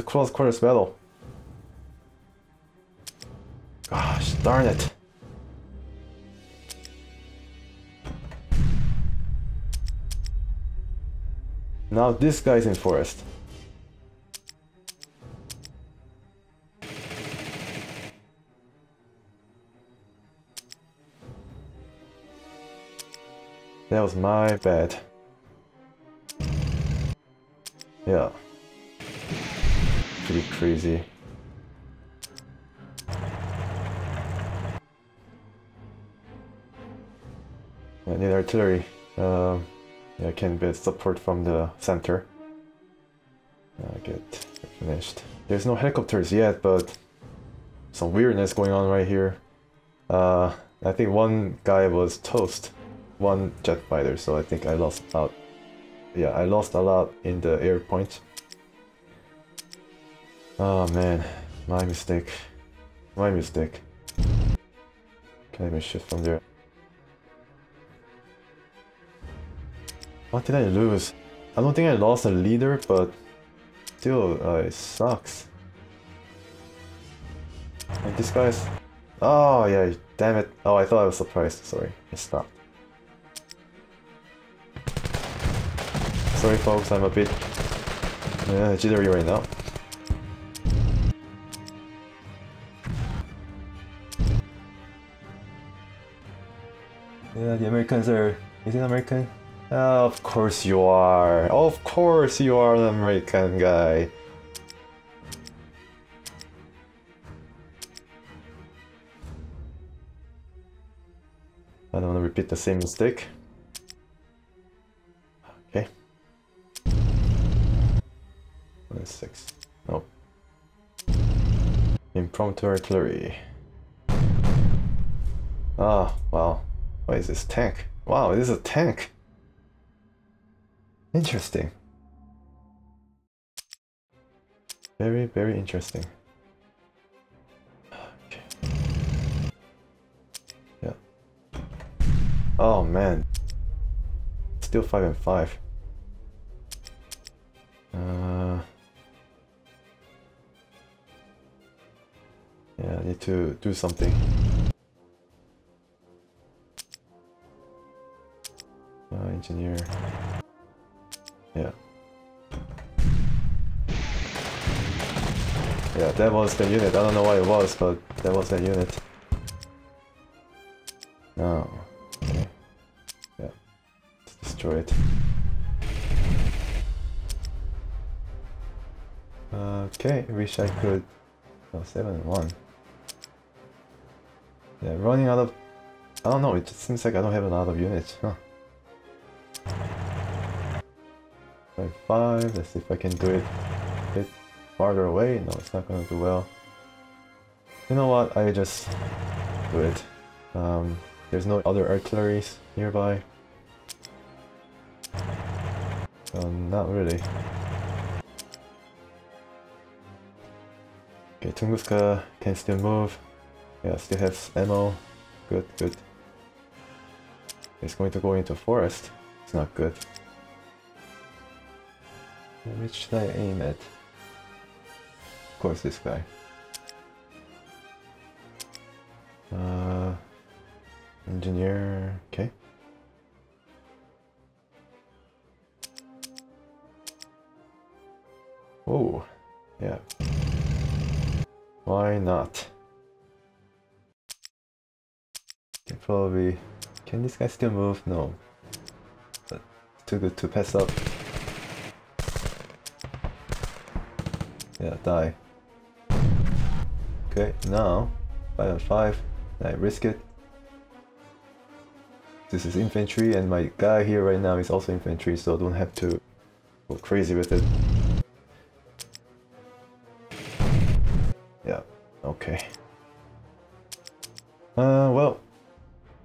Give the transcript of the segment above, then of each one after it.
A close quarters battle. Gosh, darn it. Now this guy's in forest. That was my bad. Yeah. Pretty crazy. I need artillery. Um, yeah, I can get support from the center. Uh, get finished. There's no helicopters yet, but some weirdness going on right here. Uh, I think one guy was toast one jet fighter, so I think I lost out. Yeah, I lost a lot in the air point. Oh man, my mistake. My mistake. Can I even shoot from there? What did I lose? I don't think I lost a leader, but still, uh, it sucks. And this guy's... Oh yeah, damn it. Oh, I thought I was surprised. Sorry, I stopped. Sorry folks, I'm a bit uh, jittery right now. Yeah, the Americans are... Is it American? Uh, of course you are. Of course you are an American guy. I don't want to repeat the same mistake. Okay. six. Nope. Impromptu artillery. Ah, wow. What is this? Tank. Wow, this is a tank. Interesting. Very, very interesting. Okay. Yeah. Oh man. Still 5 and 5. Uh Yeah, I need to do something. Uh, engineer. Yeah. Yeah, that was the unit. I don't know why it was, but that was the unit. Oh, okay. Yeah. Let's destroy it. Okay, wish I could... Oh, 7 and 1. Yeah, running out of... I don't know, it just seems like I don't have a lot of units, huh. 5, 5, let's see if I can do it a bit farther away. No, it's not gonna do well. You know what, I just do it. Um, there's no other artilleries nearby. Um, not really. Okay, Tunguska can still move. Yeah, still has ammo. Good, good. It's going to go into forest. It's not good. Which should I aim at? Of course, this guy. Uh, engineer, okay. Oh, yeah. Why not? Can probably... Can this guy still move? No. Too good to pass up. Yeah, die. Okay, now 5 and 5. I risk it. This is infantry and my guy here right now is also infantry so don't have to go crazy with it. Yeah, okay. Uh, well,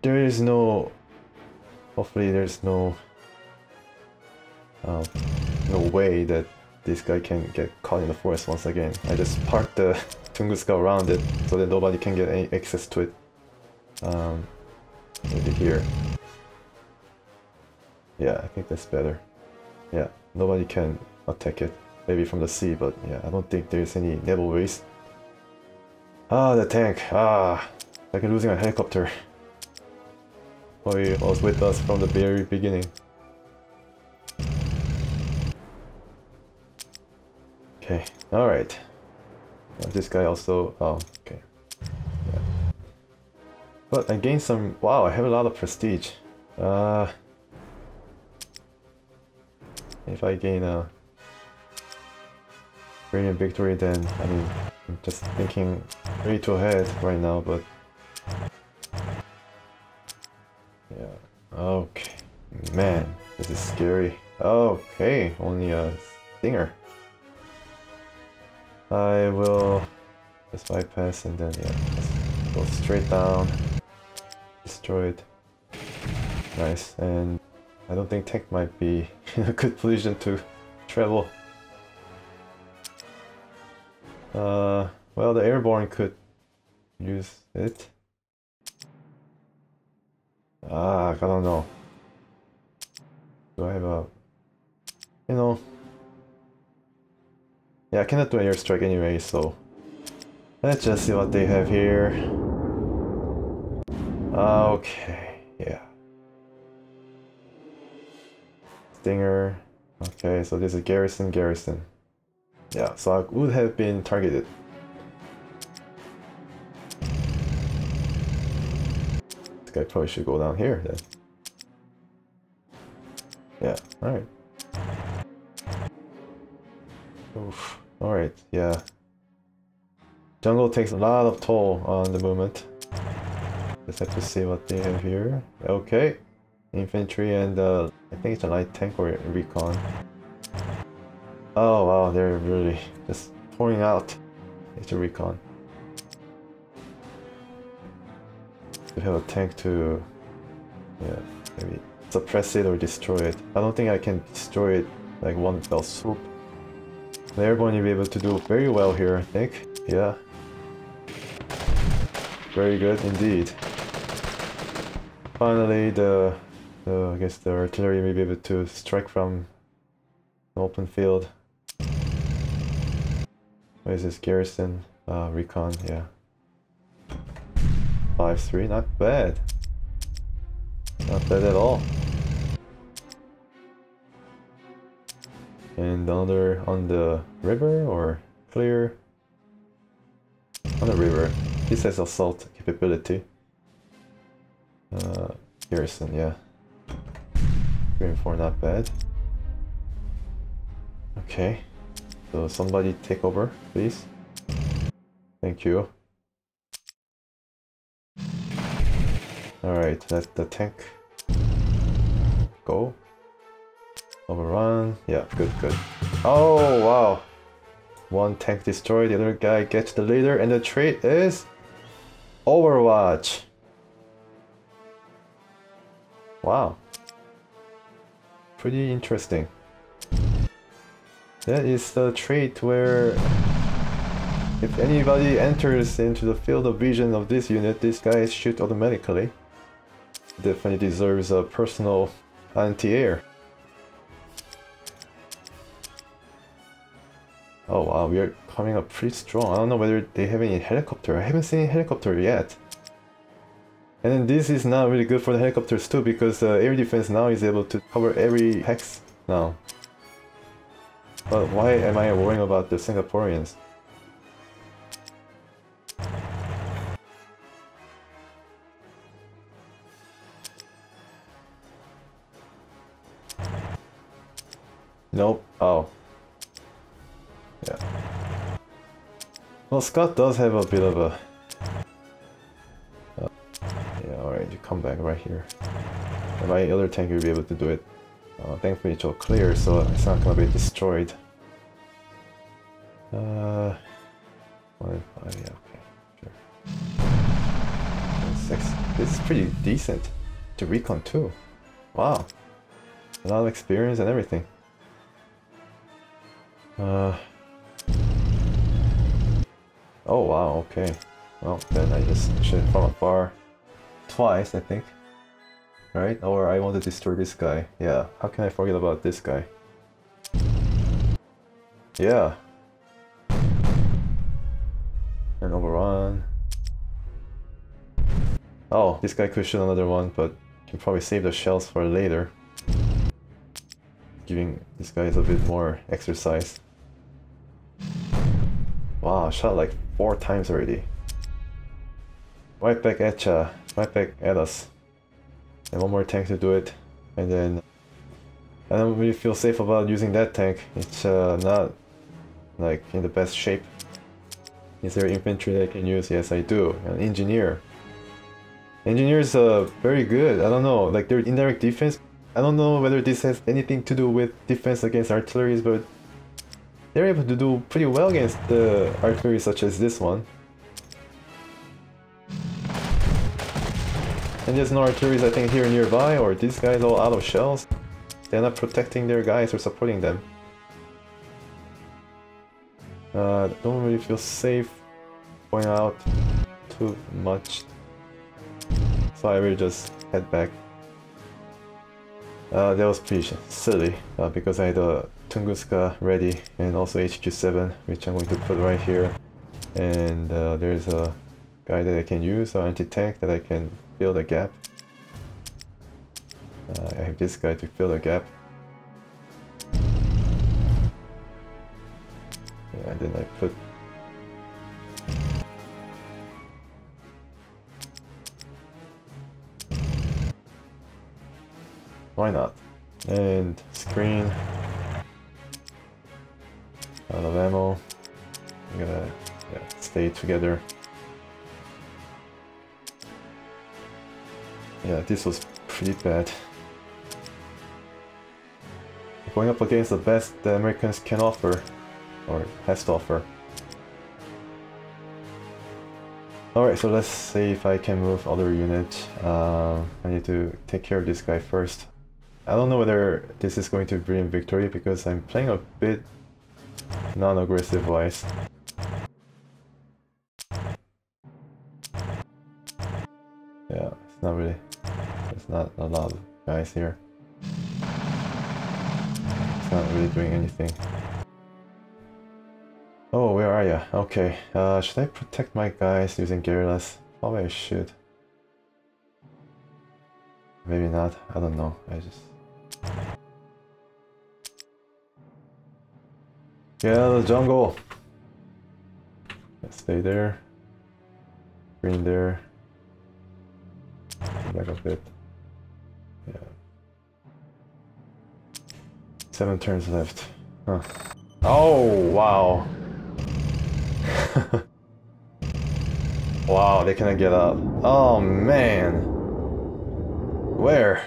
there is no hopefully there's no uh, no way that this guy can get caught in the forest once again. I just park the Tunguska around it so that nobody can get any access to it. Um, maybe here. Yeah, I think that's better. Yeah, nobody can attack it. maybe from the sea, but yeah, I don't think there's any naval base. Ah, the tank. Ah, like losing a helicopter. He was with us from the very beginning. Okay, alright. this guy also... Oh, okay. Yeah. But I gained some... Wow, I have a lot of prestige. Uh, if I gain a brilliant victory, then I mean, I'm just thinking way too ahead right now, but yeah. Okay, man, this is scary. Okay, only a stinger. I will just bypass and then yeah, go straight down, destroy it. Nice, and I don't think tech might be in a good position to travel. Uh, well, the airborne could use it. Ah, I don't know. Do I have a... You know... Yeah, I cannot do an airstrike anyway, so... Let's just see what they have here. Okay, yeah. Stinger. Okay, so this is Garrison, Garrison. Yeah, so I would have been targeted. This guy probably should go down here then. Yeah, alright. Oof. Alright, yeah. Jungle takes a lot of toll on the movement. Just have to see what they have here. Okay. Infantry and uh, I think it's a light tank or recon. Oh wow, they're really just pouring out. It's a recon. We have a tank to, yeah, maybe suppress it or destroy it. I don't think I can destroy it like one fell swoop. The going to be able to do very well here, I think. Yeah. Very good indeed. Finally, the so I guess the artillery may be able to strike from an open field. What is this? Garrison? Uh, recon, yeah. 5-3, not bad. Not bad at all. And another on the river or clear? On the river. This has assault capability. Uh, Garrison, yeah. And four, not bad. Okay. So somebody take over, please. Thank you. Alright, let the tank go. Overrun. Yeah, good, good. Oh, wow. One tank destroyed, the other guy gets the leader, and the trait is Overwatch. Wow pretty interesting. That is the trait where if anybody enters into the field of vision of this unit, this guy shoot automatically. Definitely deserves a personal anti-air. Oh wow, we are coming up pretty strong. I don't know whether they have any helicopter. I haven't seen any helicopter yet. And then this is not really good for the helicopters too because uh, air defense now is able to cover every hex now. But why am I worrying about the Singaporeans? Nope. Oh. Yeah. Well, Scott does have a bit of a Uh, yeah, alright, you come back right here. And my other tank will be able to do it. Uh, thankfully it's all clear, so it's not gonna be destroyed. Uh, five, yeah, okay, sure. six. This is pretty decent to recon too. Wow, a lot of experience and everything. Uh. Oh wow, okay. Well, then I just shoot from afar twice, I think. Right? Or I want to destroy this guy. Yeah, how can I forget about this guy? Yeah. And overrun. Oh, this guy could shoot another one, but can probably save the shells for later. Giving this guy a bit more exercise. Wow, I shot like four times already. Right back at ya, right back at us. And one more tank to do it. And then I don't really feel safe about using that tank. It's uh, not like in the best shape. Is there infantry that I can use? Yes, I do. An engineer. Engineers are very good. I don't know, like their indirect defense. I don't know whether this has anything to do with defense against artilleries, but they're able to do pretty well against the artillery such as this one. And there's no artilleries I think here nearby, or these guys all out of shells. They're not protecting their guys or supporting them. Uh, don't really feel safe going out too much. So I will just head back. Uh, that was pretty silly uh, because I had a Tunguska ready and also HQ7 which I'm going to put right here and uh, there's a guy that I can use, an anti-tank that I can fill the gap. Uh, I have this guy to fill the gap. And then I put Why not? And screen. Out of ammo. I'm gonna yeah, stay together. Yeah, this was pretty bad. Going up against the best the Americans can offer, or has to offer. Alright, so let's see if I can move other units. Uh, I need to take care of this guy first. I don't know whether this is going to bring victory because I'm playing a bit non-aggressive wise. Yeah, it's not really, there's not a lot of guys here. It's not really doing anything. Oh, where are you? Okay, uh, should I protect my guys using guerrillas? Probably I should. Maybe not, I don't know, I just... Yeah, the jungle. Stay there. Green there. Back a bit. Yeah. Seven turns left. Huh. Oh, wow. wow, they cannot get up. Oh, man. Where?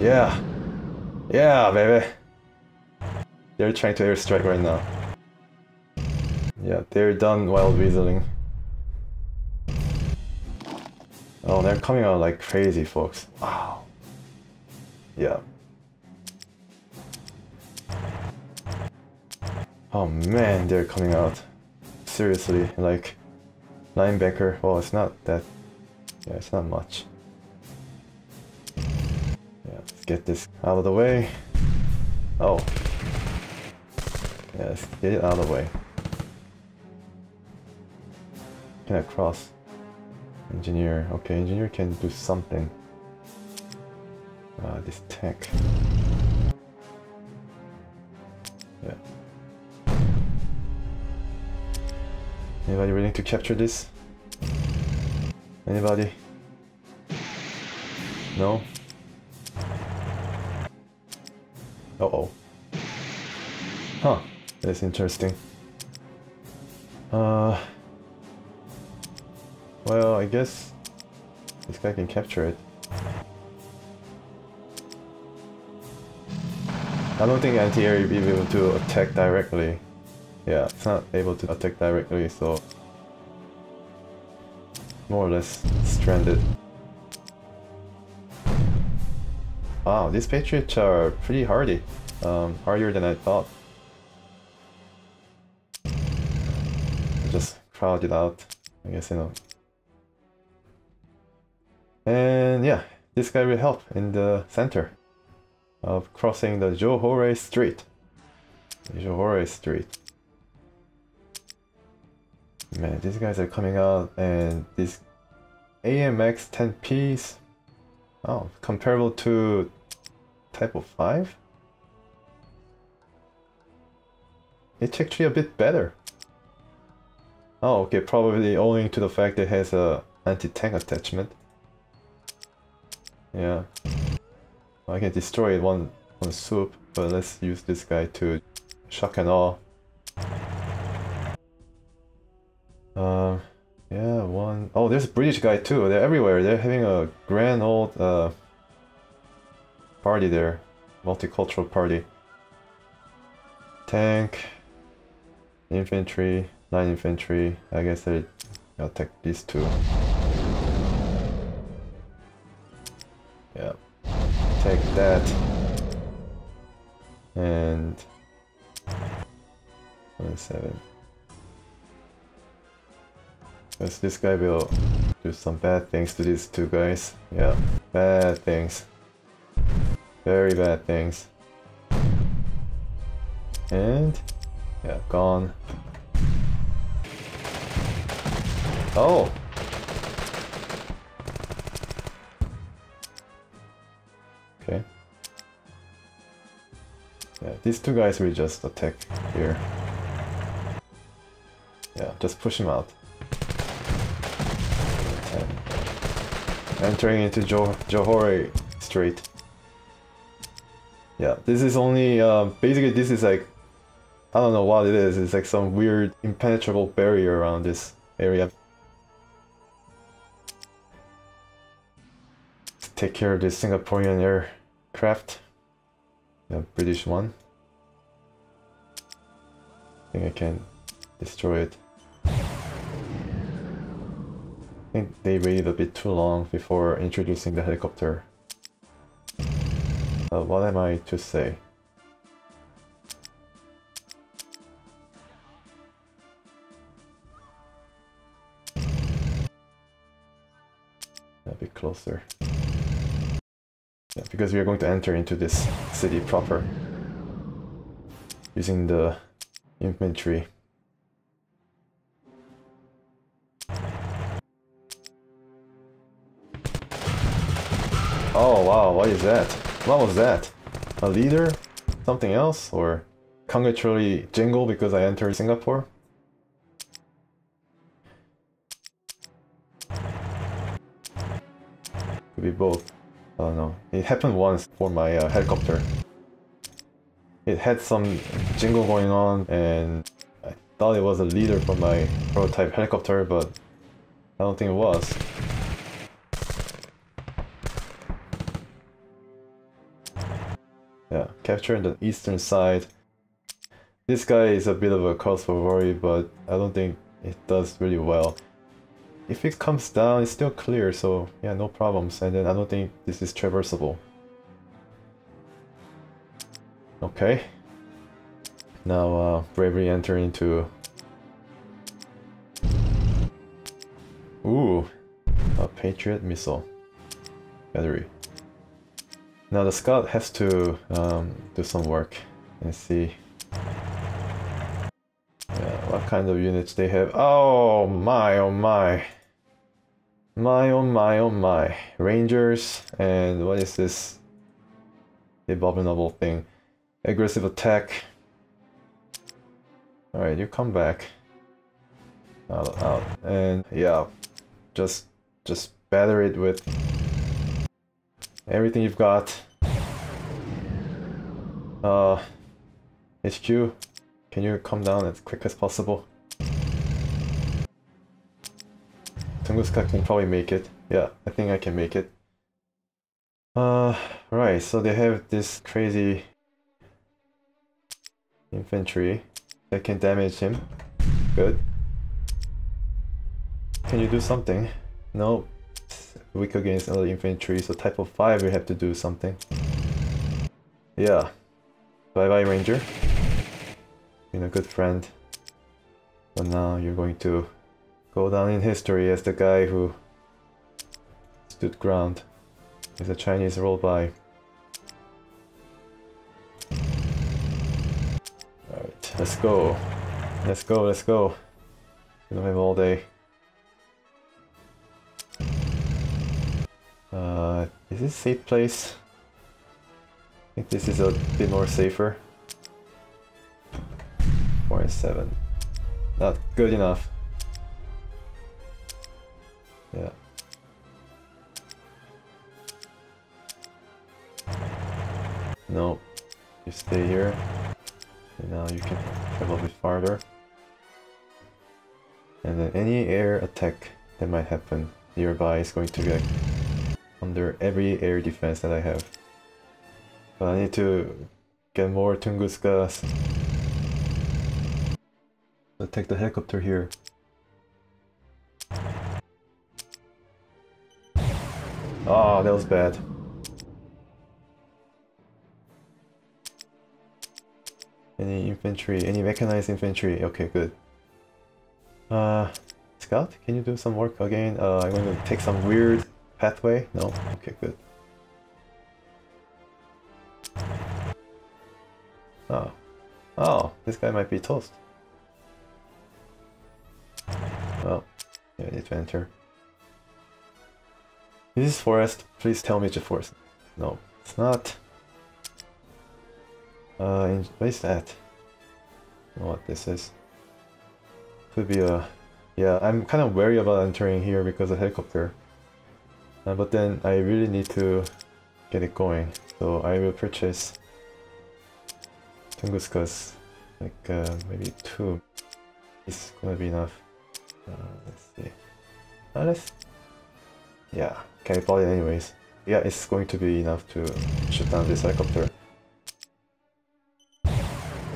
Yeah. Yeah, baby. They're trying to airstrike right now. Yeah, they're done while weaseling. Oh, they're coming out like crazy, folks. Wow. Yeah. Oh man, they're coming out. Seriously, like linebacker. Well, it's not that. Yeah, it's not much. Yeah, Let's get this out of the way. Oh. Yes, get it out of the way. Can I cross? Engineer. Okay, engineer can do something. Uh, this tech. Yeah. Anybody willing to capture this? Anybody? No? Uh-oh. Huh. That's interesting. Uh... Well, I guess this guy can capture it. I don't think anti-air will be able to attack directly. Yeah, it's not able to attack directly, so... More or less stranded. Wow, these Patriots are pretty hardy. Um, hardier than I thought. Crowded out, I guess, you know. And yeah, this guy will help in the center. of crossing the Johore Strait. Johore Strait. Man, these guys are coming out and this AMX 10Ps, oh, comparable to Type of 5? It's actually a bit better. Oh, okay, probably owing to the fact it has a anti-tank attachment. Yeah. I can destroy it one, one swoop, but let's use this guy to shock and awe. Uh, yeah, one... Oh, there's a British guy too. They're everywhere. They're having a grand old uh, party there. Multicultural party. Tank. Infantry. Light infantry. I guess I will take these two. Yeah. Take that. And... 27. Because this guy will do some bad things to these two guys. Yeah, bad things. Very bad things. And... Yeah, gone. Oh! Okay. Yeah, these two guys will just attack here. Yeah, just push him out. entering into jo Johore Strait. Yeah, this is only, uh, basically this is like, I don't know what it is, it's like some weird impenetrable barrier around this area. Take care of this Singaporean aircraft, the British one. I think I can destroy it I think they waited a bit too long before introducing the helicopter. Uh, what am I to say? A bit closer. Because we are going to enter into this city proper using the infantry. Oh wow, what is that? What was that? A leader? Something else? Or congratulatory jingle because I entered Singapore? Could be both. I don't know. It happened once for my uh, helicopter. It had some jingle going on and I thought it was a leader for my prototype helicopter, but I don't think it was. Yeah, capturing the eastern side. This guy is a bit of a cause for worry, but I don't think it does really well. If it comes down, it's still clear, so yeah, no problems. And then I don't think this is traversable. Okay. Now, uh, bravely enter into... Ooh, a Patriot missile battery. Now the scout has to um, do some work and see kind of units they have. Oh my, oh my. My, oh my, oh my. Rangers and what is this The abominable thing? Aggressive attack. Alright, you come back. Out, out. And yeah, just, just batter it with everything you've got. Uh, HQ, can you come down as quick as possible? Tunguska can probably make it. Yeah, I think I can make it. Uh, right, so they have this crazy infantry that can damage him. Good. Can you do something? No, weak against other infantry, so type of 5 we have to do something. Yeah. Bye bye ranger been a good friend. But now you're going to go down in history as the guy who stood ground as the Chinese rolled by. Alright, let's go. Let's go, let's go. We don't have all day. Uh, is this safe place? I think this is a bit more safer. 4 and 7. Not good enough. Yeah. No. You stay here. And now you can travel a bit farther. And then any air attack that might happen nearby is going to be like under every air defense that I have. But I need to get more Tunguskas. So take the helicopter here. Ah, oh, that was bad. Any infantry, any mechanized infantry, okay, good. Uh, Scout, can you do some work again? Uh, I'm going to take some weird pathway? No? Okay, good. Oh. Oh, this guy might be toast. Well, yeah, I need to enter. Is this forest? Please tell me it's a forest. No, it's not. Uh, what is that? What this is. Could be a... Yeah, I'm kind of wary about entering here because of helicopter. Uh, but then I really need to get it going. So I will purchase Tunguskas, like uh, maybe two. It's gonna be enough. Uh, let's see. Uh, let's... Yeah, can I buy it anyways? Yeah, it's going to be enough to shoot down this helicopter.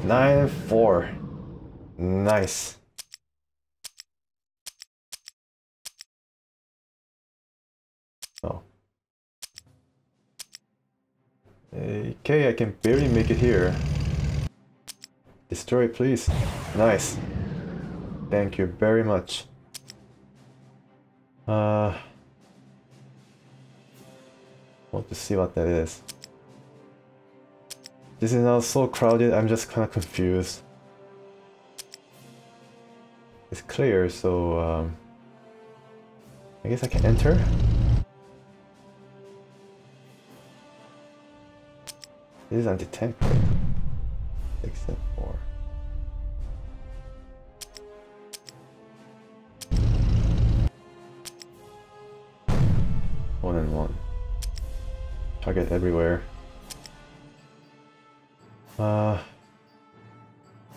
9-4. Nice. Oh. Okay, I can barely make it here. Destroy, please. Nice. Thank you very much. Uh, want to see what that is. This is now so crowded, I'm just kind of confused. It's clear, so um, I guess I can enter? This is anti-tank. Six and Target everywhere. Uh,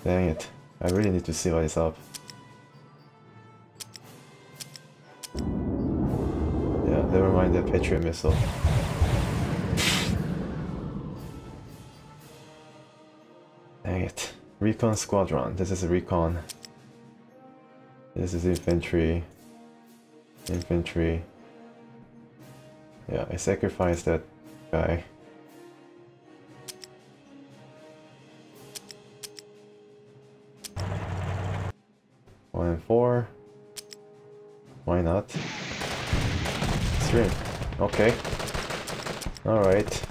dang it. I really need to see what is up. Yeah, never mind that Patriot missile. Dang it. Recon Squadron. This is a recon. This is infantry. Infantry. Yeah, I sacrificed that guy. One and four. Why not? Three. Okay. Alright.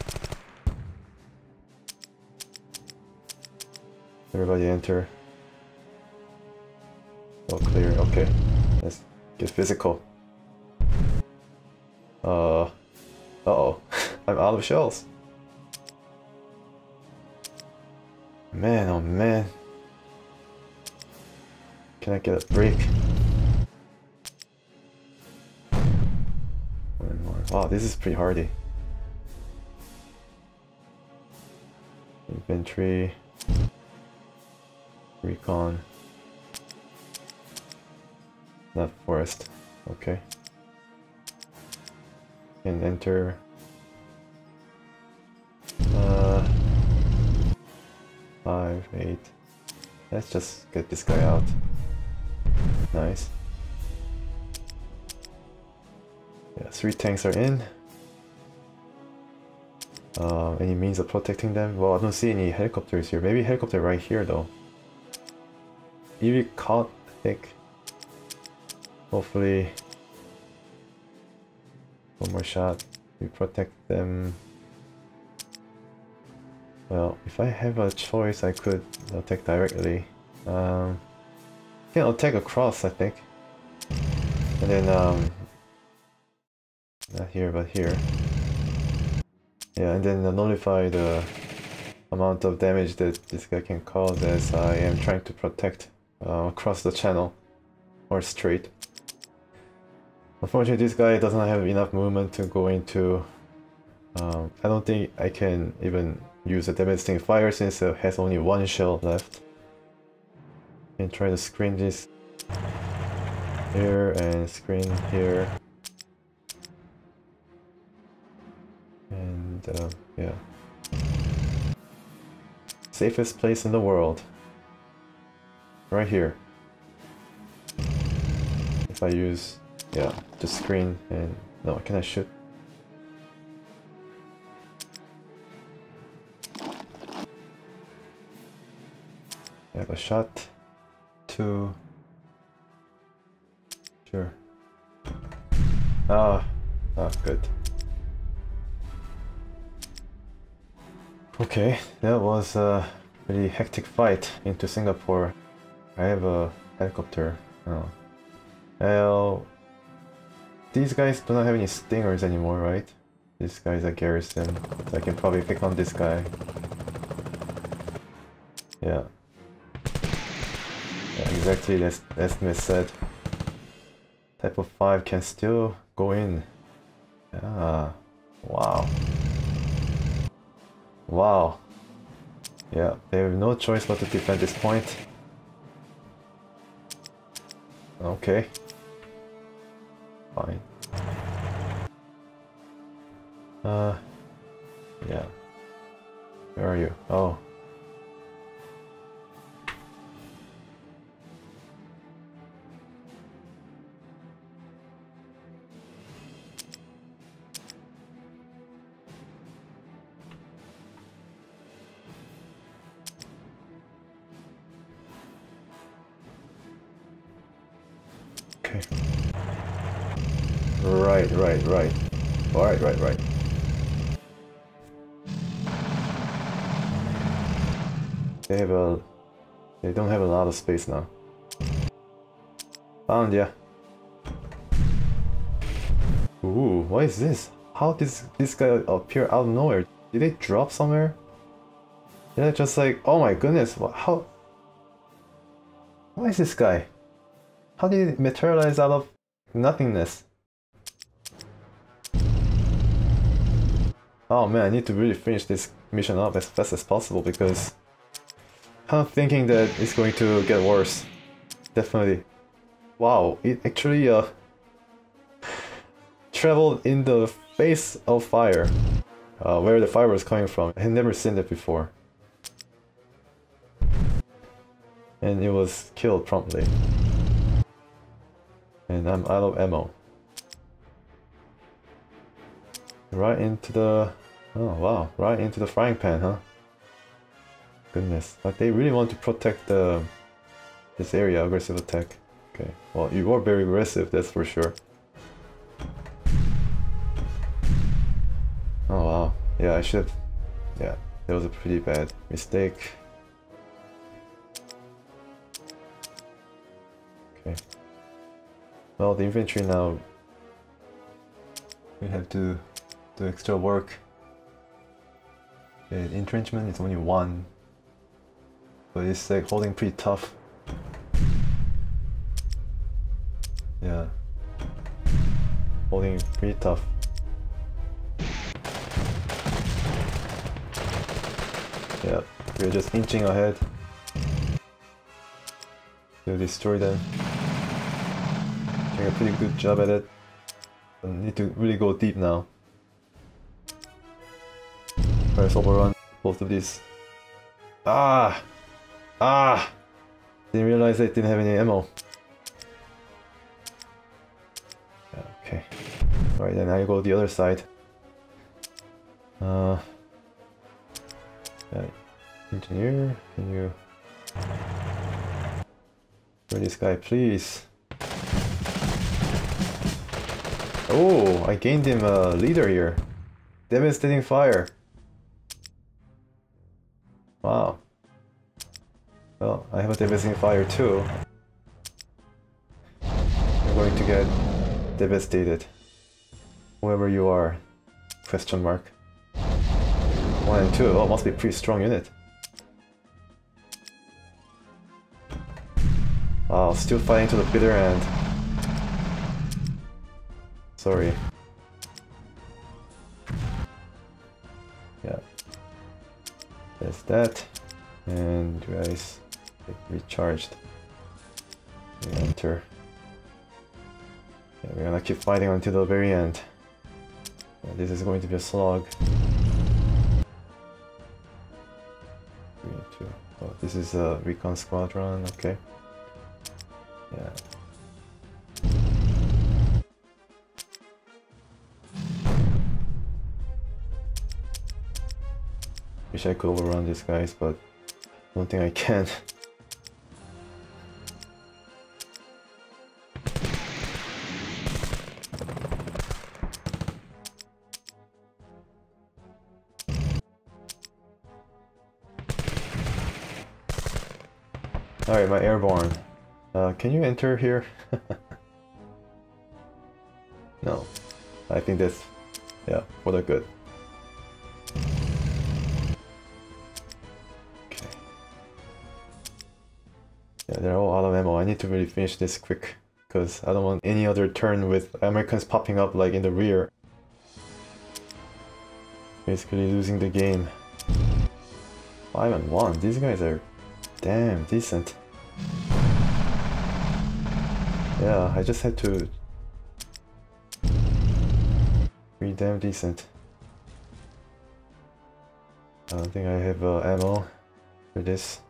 Everybody enter. All clear, okay. Let's get physical. I'm out of shells. Man, oh man. Can I get a break? One more. Wow, this is pretty hardy. Inventory. recon. Not forest. Okay. And enter. Five, eight. Let's just get this guy out. Nice. Yeah, three tanks are in. Uh, any means of protecting them? Well, I don't see any helicopters here. Maybe helicopter right here though. EV caught, I think. Hopefully, one more shot. We protect them. Well, if I have a choice, I could attack directly. Um, can attack across, I think. And then, um, not here, but here. Yeah, and then nullify the amount of damage that this guy can cause as I am trying to protect uh, across the channel or strait. Unfortunately, this guy doesn't have enough movement to go into... Um, I don't think I can even use a devastating fire since it has only one shell left. And try to screen this here and screen here. And uh, yeah. Safest place in the world. Right here. If I use, yeah, the screen and, no, can I shoot? Have a shot. Two. Sure. Ah, ah, good. Okay, that was a pretty hectic fight into Singapore. I have a helicopter. Oh. Well, these guys do not have any stingers anymore, right? This guy's a garrison, so I can probably pick on this guy. Yeah. Yeah, exactly as, as Smith said. Type of 5 can still go in. Yeah. Wow. Wow. Yeah, they have no choice but to defend this point. Okay. Fine. Uh, yeah. Where are you? Oh. Right, right, right. Alright, right, right. They have a... They don't have a lot of space now. Found ya. Ooh, what is this? How did this, guy appear out of nowhere? Did they drop somewhere? Yeah, just like, oh my goodness, what, how... Is this guy? How did it materialize out of nothingness? Oh man, I need to really finish this mission up as fast as possible because I'm thinking that it's going to get worse. Definitely. Wow, it actually uh, traveled in the face of fire. Uh, where the fire was coming from. I had never seen that before. And it was killed promptly. And I'm out of ammo. Right into the... Oh wow, right into the frying pan, huh? Goodness, like they really want to protect the this area, aggressive attack. Okay, well you are very aggressive, that's for sure. Oh wow, yeah I should... Yeah, that was a pretty bad mistake. Okay. Well, the infantry now we have to do extra work. Okay, entrenchment is only one, but it's like holding pretty tough. Yeah, holding pretty tough. Yeah, we're just inching ahead to destroy them doing a pretty good job at it. Need to really go deep now. Press overrun both of these. Ah! Ah! Didn't realize I didn't have any ammo. Okay. Alright, then I go the other side. Uh, yeah. Engineer, can you... Where this guy, please? Oh, I gained him a leader here. Devastating fire. Wow. Well, I have a devastating fire too. You're going to get devastated. Whoever you are. Question mark. One and two. Oh, must be pretty strong unit. Wow, still fighting to the bitter end. Sorry. There's that. And you guys get recharged. Enter. Yeah, we're gonna keep fighting until the very end. Yeah, this is going to be a slog. Three, two. Oh, this is a recon squadron, okay. Yeah. Wish I could overrun these guys, but I don't think I can. Alright, my airborne. Uh, can you enter here? no. I think that's, yeah, for the good. To really finish this quick. Because I don't want any other turn with Americans popping up like in the rear. Basically losing the game. 5 and 1. These guys are damn decent. Yeah, I just had to be damn decent. I don't think I have uh, ammo for this.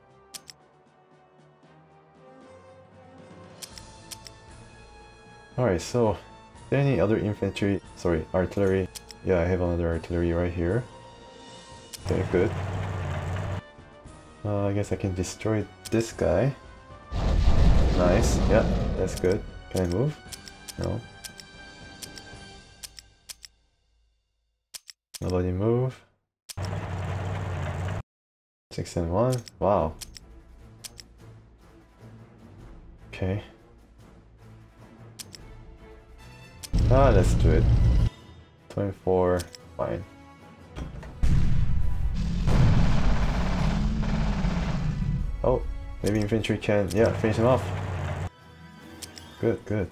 Alright, so, there any other infantry, sorry, artillery? Yeah, I have another artillery right here. Okay, good. Uh, I guess I can destroy this guy. Nice, yeah, that's good. Can I move? No. Nobody move. Six and one. Wow. Okay. Ah, let's do it. 24, fine. Oh, maybe infantry can, yeah, finish him off. Good, good.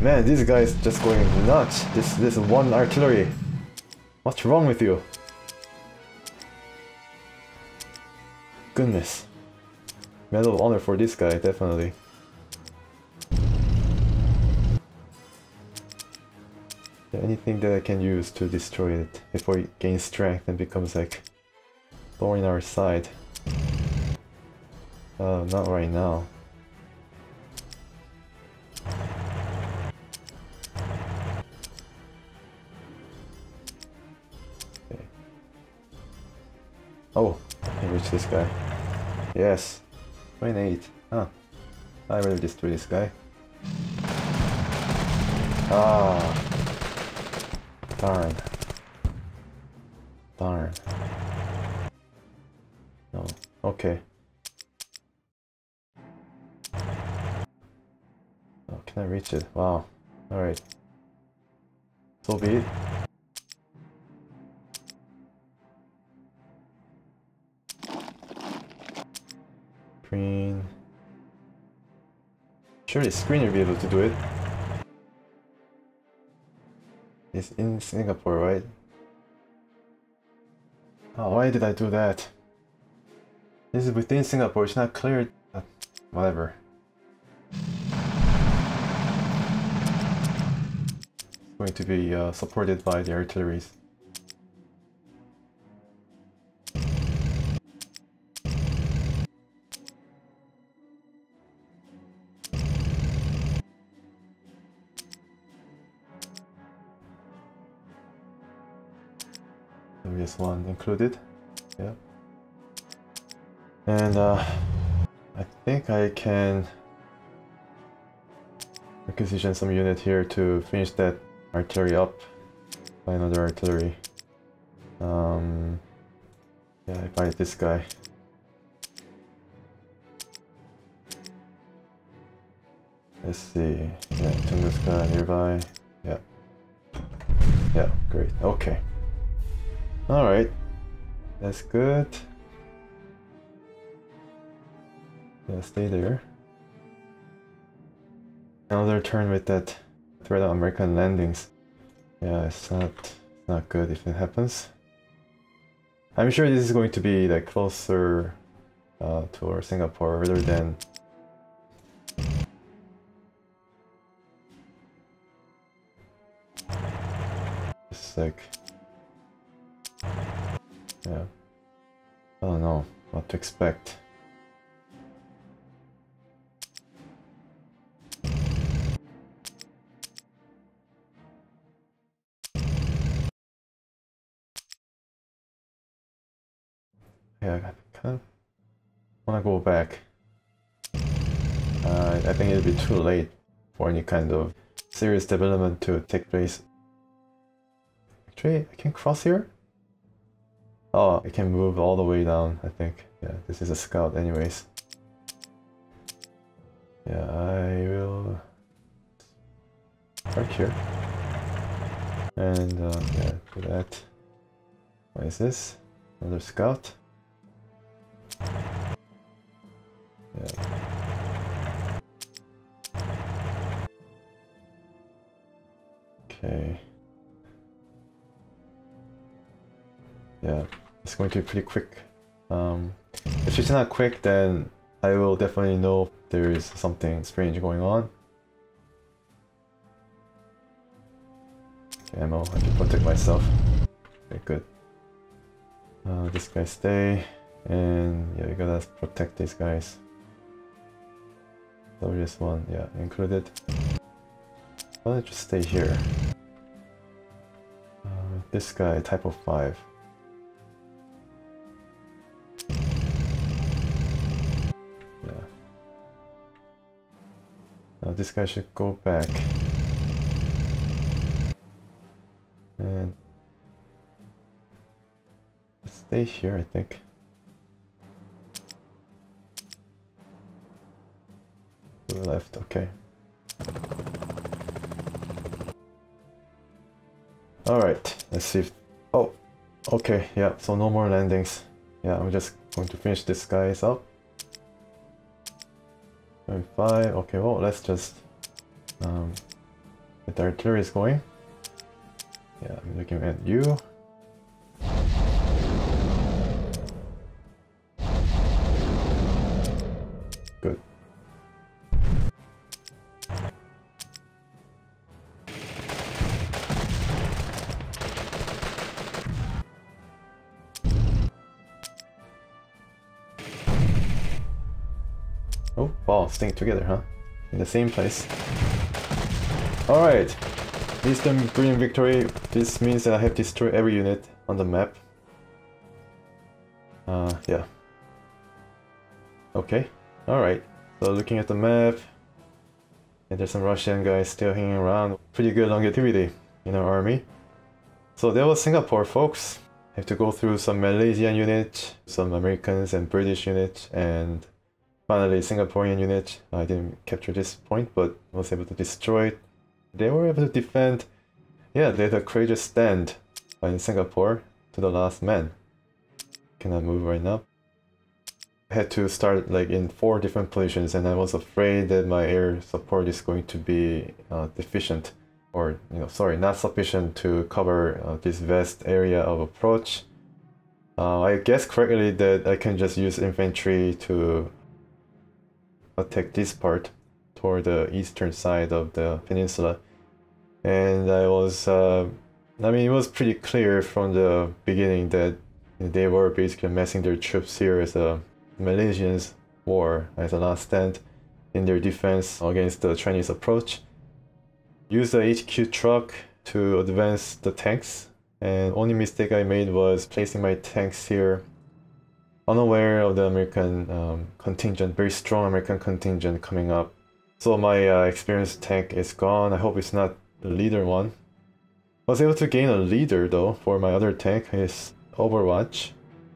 Man, this guy's just going nuts. This this one artillery. What's wrong with you? Goodness. Medal of honor for this guy, definitely. Anything that I can use to destroy it before it gains strength and becomes like thorn in our side. Uh, not right now. Oh, I reached this guy. Yes. 28. Huh. I will destroy this guy. Ah. Darn. Darn. No. Okay. Oh, can I reach it? Wow. Alright. So be it. Screen. Surely screen will be able to do it. It's in Singapore, right? Oh, why did I do that? This is within Singapore, it's not clear. Uh, whatever. It's going to be uh, supported by the artilleries. This one included. Yeah. And uh, I think I can requisition some unit here to finish that artillery up by another artillery. Um, Yeah, I fight this guy. Let's see. Yeah, Tunguska nearby. Yeah. Yeah, great. Okay. Alright. That's good. Yeah, stay there. Another turn with that threat of American landings. Yeah, it's not not good if it happens. I'm sure this is going to be like closer uh, to our Singapore rather than just like yeah. I don't know what to expect. Yeah, I kind of want to go back. Uh, I think it'll be too late for any kind of serious development to take place. Actually, I can cross here? Oh, I can move all the way down, I think. Yeah, this is a scout anyways. Yeah, I will park here. And uh, yeah, do that. What is this? Another scout? Yeah. Okay. Yeah, it's going to be pretty quick. Um, if it's not quick, then I will definitely know there is something strange going on. Okay, ammo, I can protect myself. Okay, good. Uh, this guy stay. And yeah, you gotta protect these guys. So this one, yeah, included. Why don't just stay here? Uh, this guy, type of 5. Now this guy should go back. And stay here, I think. Left, okay. Alright, let's see if... Oh, okay, yeah, so no more landings. Yeah, I'm just going to finish this guys up. 5, okay, well, let's just... Um, get the artillery is going. Yeah, I'm looking at you. Staying together, huh? In the same place. Alright. Eastern Green Victory. This means that I have destroyed every unit on the map. Uh, yeah. Okay. Alright. So looking at the map, and there's some Russian guys still hanging around. Pretty good longevity in our army. So that was Singapore, folks. I have to go through some Malaysian units, some Americans and British units, and finally Singaporean unit. I didn't capture this point, but was able to destroy it. They were able to defend. Yeah, they had a courageous stand in Singapore to the last man. Can I move right now. I had to start like in four different positions and I was afraid that my air support is going to be uh, deficient or you know sorry not sufficient to cover uh, this vast area of approach. Uh, I guess correctly that I can just use infantry to attack this part toward the eastern side of the peninsula and I was uh, I mean it was pretty clear from the beginning that they were basically massing their troops here as a Malaysians war as a last stand in their defense against the Chinese approach. Use the HQ truck to advance the tanks and only mistake I made was placing my tanks here unaware of the American um, contingent, very strong American contingent coming up. So my uh, experienced tank is gone. I hope it's not the leader one. I was able to gain a leader though for my other tank, his Overwatch.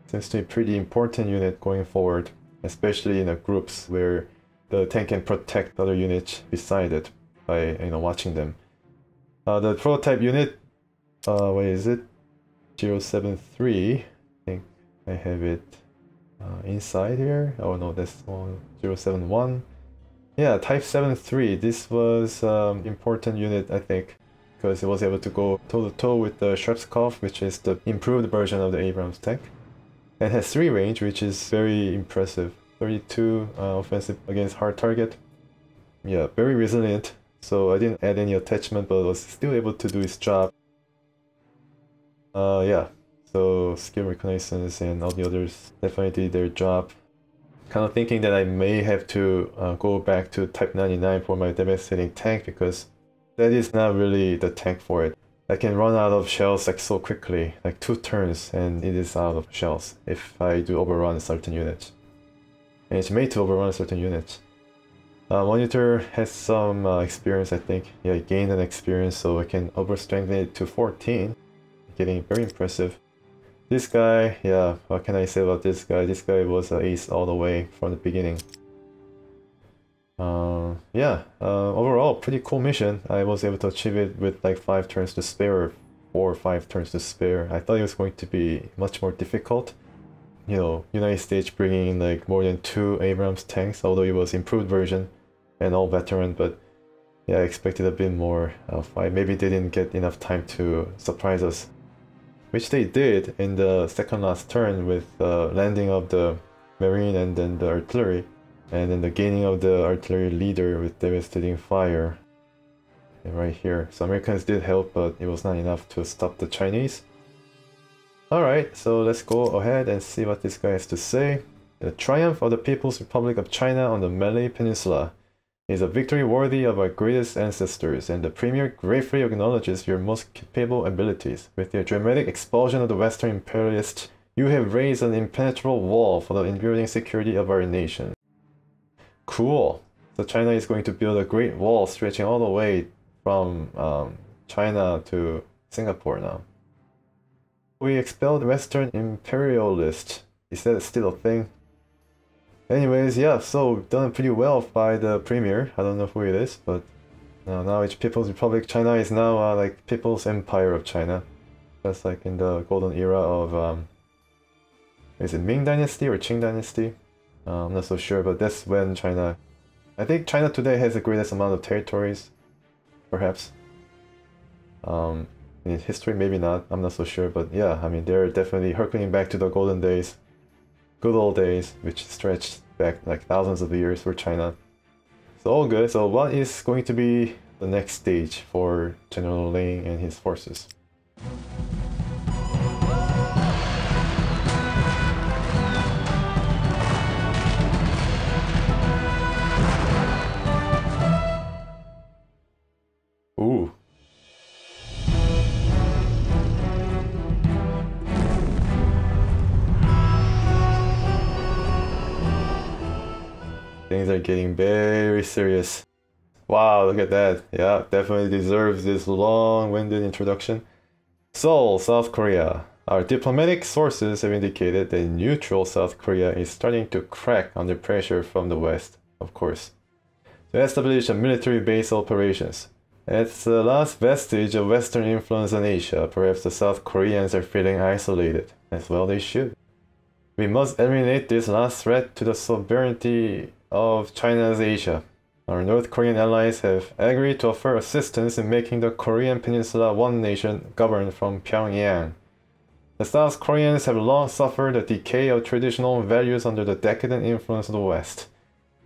seems to be pretty important unit going forward, especially in the groups where the tank can protect other units beside it by you know watching them. Uh, the prototype unit, uh, what is it? 073. I think I have it uh, inside here. Oh no, that's one 071. Yeah, Type 73. This was um, important unit, I think, because it was able to go toe to toe with the Schwarzkopf, which is the improved version of the Abrams tank, and has three range, which is very impressive. 32 uh, offensive against hard target. Yeah, very resilient. So I didn't add any attachment, but was still able to do its job. Uh, yeah, so skill reconnaissance and all the others definitely did their job. Kind of thinking that I may have to uh, go back to Type 99 for my devastating tank because that is not really the tank for it. I can run out of shells like so quickly, like two turns and it is out of shells if I do overrun a certain unit. And it's made to overrun a certain unit. Uh, monitor has some uh, experience I think. Yeah, gained an experience so I can overstrengthen it to 14. Getting very impressive. This guy, yeah, what can I say about this guy? This guy was an ace all the way from the beginning. Uh, yeah, uh, overall, pretty cool mission. I was able to achieve it with like 5 turns to spare, 4 or 5 turns to spare. I thought it was going to be much more difficult. You know, United States bringing in like more than 2 Abrams tanks, although it was improved version and all veteran, but yeah, I expected a bit more. Uh, I maybe didn't get enough time to surprise us which they did in the second last turn with the landing of the marine and then the artillery, and then the gaining of the artillery leader with devastating fire. And right here. So Americans did help, but it was not enough to stop the Chinese. Alright, so let's go ahead and see what this guy has to say. The triumph of the People's Republic of China on the Malay Peninsula is a victory worthy of our greatest ancestors, and the Premier gratefully acknowledges your most capable abilities. With your dramatic expulsion of the Western imperialists, you have raised an impenetrable wall for the enduring security of our nation. Cool. So China is going to build a great wall stretching all the way from um, China to Singapore now. We expelled Western imperialists. Is that still a thing? Anyways, yeah, so done pretty well by the premier. I don't know who it is, but uh, now it's People's Republic. China is now uh, like People's Empire of China. That's like in the golden era of, um, is it Ming Dynasty or Qing Dynasty? Uh, I'm not so sure, but that's when China... I think China today has the greatest amount of territories, perhaps. Um, in history, maybe not. I'm not so sure, but yeah, I mean, they're definitely harkening back to the golden days good old days, which stretched back like thousands of years for China. So all good. So what is going to be the next stage for General Ling and his forces? Getting very serious. Wow, look at that. Yeah, definitely deserves this long-winded introduction. Seoul, South Korea. Our diplomatic sources have indicated that neutral South Korea is starting to crack under pressure from the West, of course, to establish a military base operations. It's the last vestige of Western influence in Asia. Perhaps the South Koreans are feeling isolated, as well they should. We must eliminate this last threat to the sovereignty of China's Asia. Our North Korean allies have agreed to offer assistance in making the Korean peninsula one nation governed from Pyongyang. The South Koreans have long suffered the decay of traditional values under the decadent influence of the West.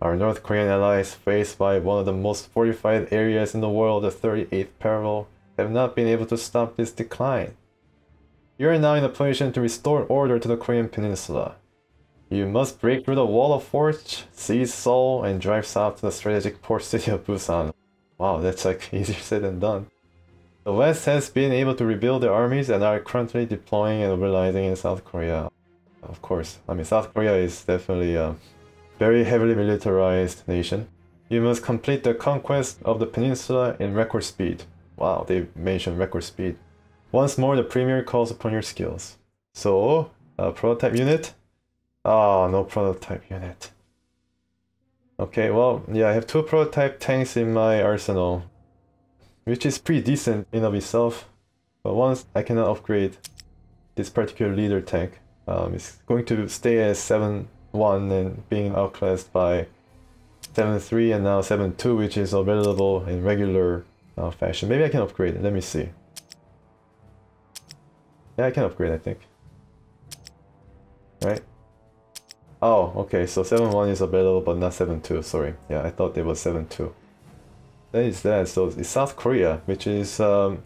Our North Korean allies, faced by one of the most fortified areas in the world, the 38th parallel, have not been able to stop this decline. You are now in a position to restore order to the Korean peninsula. You must break through the wall of forts, seize Seoul, and drive south to the strategic port city of Busan. Wow, that's like easier said than done. The West has been able to rebuild their armies and are currently deploying and mobilizing in South Korea. Of course, I mean South Korea is definitely a very heavily militarized nation. You must complete the conquest of the peninsula in record speed. Wow, they mentioned record speed. Once more, the Premier calls upon your skills. So, Uh, prototype unit? Oh, no prototype unit. Okay, well, yeah, I have two prototype tanks in my arsenal, which is pretty decent in of itself. But once I cannot upgrade this particular leader tank, um, it's going to stay as 7-1 and being outclassed by 7-3 and now 7-2, which is available in regular uh, fashion. Maybe I can upgrade it. Let me see. Yeah, I can upgrade, I think. Right? Oh, okay, so 7-1 is available, but not 7-2, sorry. Yeah, I thought it was 7-2. That is that, so it's South Korea, which is... Um,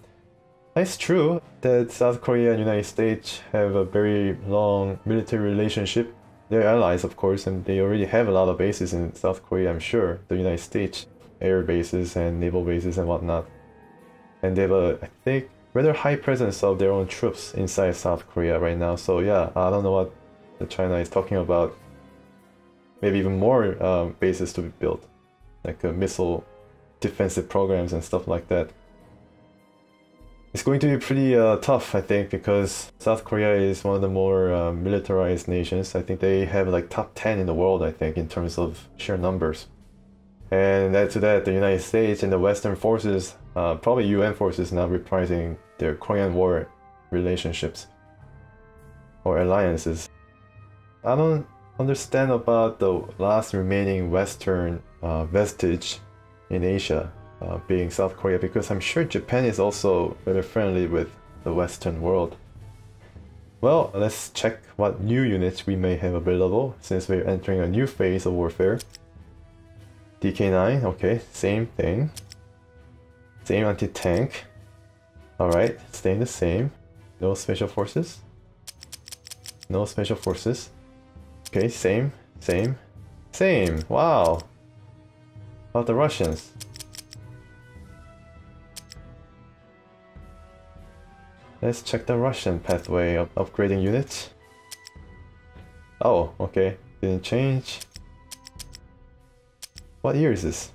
it's true that South Korea and United States have a very long military relationship. They're allies, of course, and they already have a lot of bases in South Korea, I'm sure. The United States, air bases and naval bases and whatnot. And they have a, I think, rather high presence of their own troops inside South Korea right now. So yeah, I don't know what China is talking about. Maybe even more um, bases to be built, like uh, missile defensive programs and stuff like that. It's going to be pretty uh, tough, I think, because South Korea is one of the more uh, militarized nations. I think they have like top 10 in the world, I think, in terms of sheer numbers. And add to that, the United States and the Western forces, uh, probably UN forces now reprising their Korean War relationships or alliances. I don't understand about the last remaining Western uh, vestige in Asia uh, being South Korea because I'm sure Japan is also very friendly with the Western world. Well, let's check what new units we may have available since we're entering a new phase of warfare. DK9, okay, same thing. Same anti-tank. Alright, staying the same. No special forces. No special forces. Okay, same, same, same. Wow. About the Russians. Let's check the Russian pathway of upgrading units. Oh, okay. Didn't change. What year is this?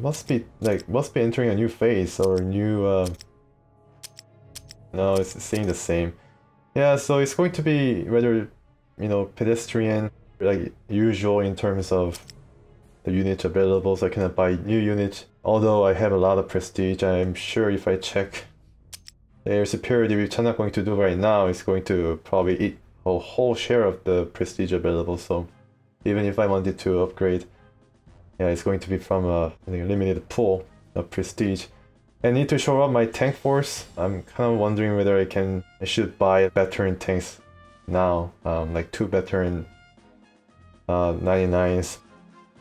Must be like must be entering a new phase or new. Uh... No, it's staying the same. Yeah, so it's going to be rather, you know, pedestrian, like usual in terms of the units available. So I cannot buy new units. Although I have a lot of prestige, I'm sure if I check their superiority, which I'm not going to do right now, is going to probably eat a whole share of the prestige available. So even if I wanted to upgrade yeah, it's going to be from a limited pool of prestige. I need to show up my tank force. I'm kind of wondering whether I can, I should buy veteran tanks now, um, like two veteran uh, 99s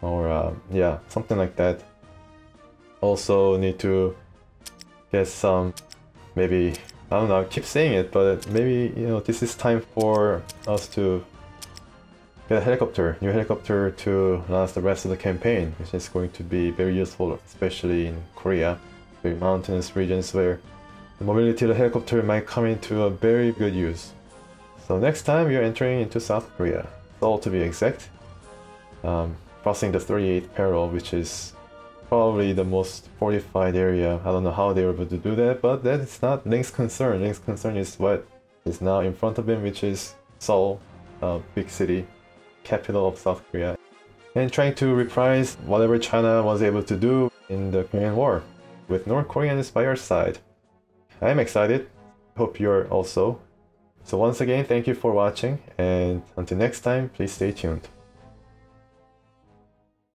or uh, yeah, something like that. Also need to get some, maybe, I don't know, I keep saying it, but maybe, you know, this is time for us to get a helicopter, new helicopter to last the rest of the campaign, which is going to be very useful, especially in Korea, very mountainous regions where the mobility of the helicopter might come into a very good use. So next time you're entering into South Korea, Seoul to be exact, um, crossing the 38th parallel, which is probably the most fortified area. I don't know how they were able to do that, but that is not Ling's concern. Ling's concern is what is now in front of him, which is Seoul, a big city capital of South Korea, and trying to reprise whatever China was able to do in the Korean War, with North Koreans by our side. I'm excited, hope you're also. So once again, thank you for watching, and until next time, please stay tuned.